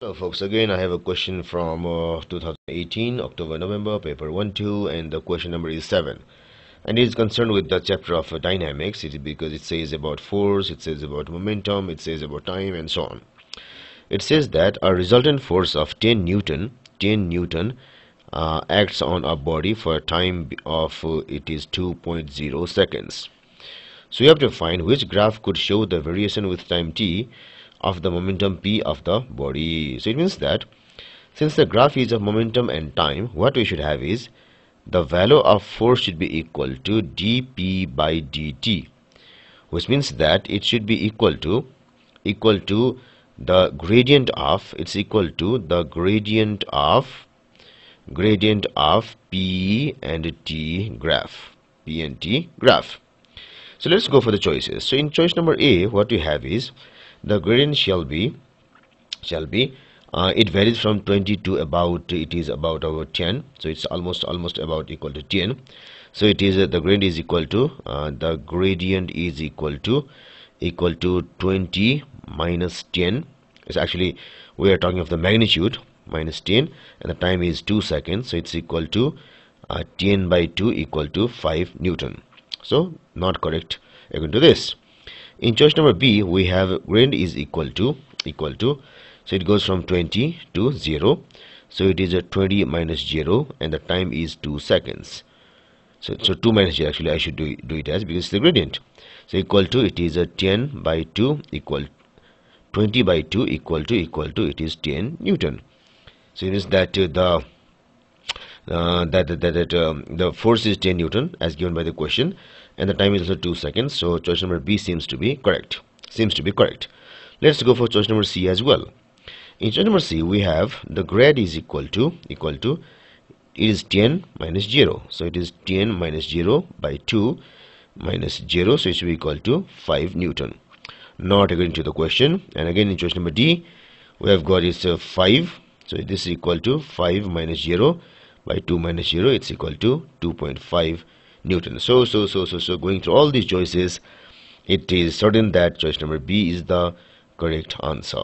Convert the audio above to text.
Hello folks, again I have a question from uh, 2018 October November paper 1 2 and the question number is 7 and it is concerned with the chapter of uh, dynamics it is because it says about force, it says about momentum, it says about time and so on. It says that a resultant force of 10 Newton 10 Newton uh, acts on a body for a time of uh, it is 2.0 seconds. So you have to find which graph could show the variation with time t of the momentum p of the body. So it means that since the graph is of momentum and time what we should have is the value of force should be equal to dp by dt which means that it should be equal to equal to the gradient of it's equal to the gradient of gradient of p and t graph p and t graph. So let's go for the choices. So in choice number a what we have is the gradient shall be shall be uh, it varies from 20 to about it is about over 10 so it's almost almost about equal to 10 so it is uh, the gradient is equal to uh, the gradient is equal to equal to 20 minus 10 it's actually we are talking of the magnitude minus 10 and the time is 2 seconds so it's equal to uh, 10 by 2 equal to 5 newton. So not correct. According to this in choice number b we have gradient is equal to equal to so it goes from 20 to 0 so it is a 20 minus 0 and the time is 2 seconds. So so 2 minus 0 actually i should do, do it as because it's the gradient. So equal to it is a 10 by 2 equal 20 by 2 equal to equal to it is 10 newton. So it means that uh, the uh, that that, that um, the force is 10 newton as given by the question and the time is also 2 seconds so choice number b seems to be correct. Seems to be correct. Let's go for choice number c as well. In choice number c we have the grad is equal to equal to it is 10 minus 0 so it is 10 minus 0 by 2 minus 0 so it should be equal to 5 newton. Not according to the question. And again in choice number d we have got is uh, 5 so this is equal to 5 minus 0 by 2 minus 0 it's equal to 2.5 newton. So so so so so going through all these choices it is certain that choice number b is the correct answer